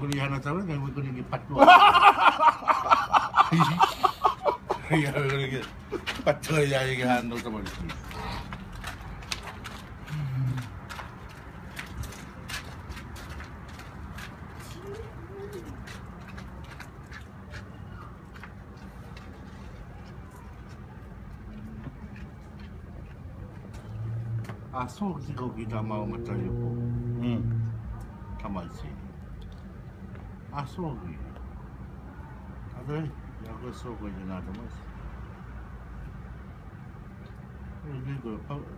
그러지 않았다면 결국 그렇게 받고 야 그렇게 받쳐야 이게 안 놀다 버리지 아 소고기 거기 담아오고응 담아있지 a sogi. A dhe, ya go sogo i nga dhe mas.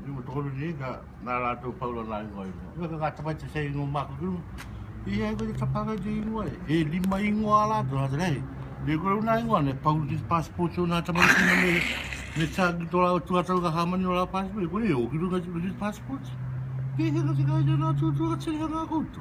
Ni mo tolu ni ka na la tu paulo na ingo i mo. Ni ka ka tapa tse ingo mako kiru. I e go di tapa ka di ingo e. E lima ingo a la tu, a dhe rei. Ni go rau na ingo ane, paulo di passport na tapa ni kina me. Ni tsa gito la tu a tau ka hama ni o la passport. Ni go ni o kiru ka di passport. Ni he ka tika i nga tu tu ka tse ni ka ka kuto.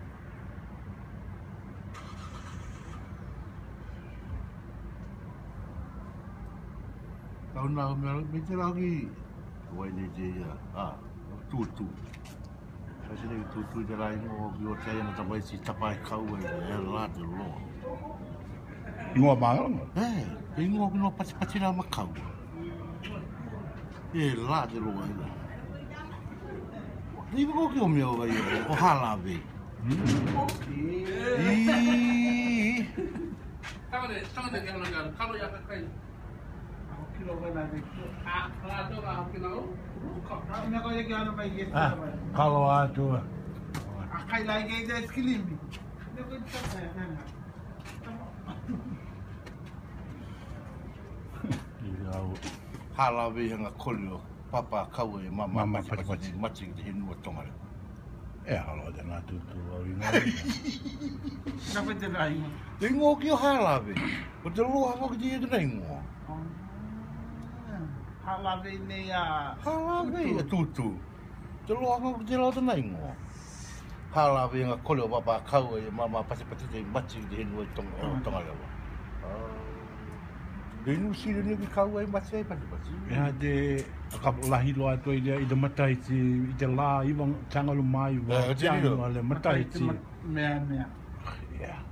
Kau nak ambil meja lagi. Wain ni je ya. Ah, tu tu. Kasi ni tu tu je lah. Ingat orang biar saya nak tambah si tapai kau. Ya lah, dia lho. Ingat bahan? Eh, ingat orang nak pati-pati lah sama kau. Ya lah, dia lho. Ini kau kau mewah lagi. Kau halal be. Hmm. Ii. Tangan dia, tangan dia kalau kalau yang kau Ah, kalau atu. Akai lagi ada skilim. Hala vi hanga koli o papa kau e mama mama pati pati mati te hinu o tonga. E hala te na tu tu o ina. Na pete rai. Te ngoki o hala vi. O te lua ngoki te hinu o halawe me a halawe a tutu te loa ngā kutu lau te nei ngō halawe e mama pati pati te mati tonga lewa ah. tonga lewa Dei ah, nu sire ni ki kau e mati ai pati pati E a te a tangalu mai wa eh, tiangalu ale matai ti Mea mea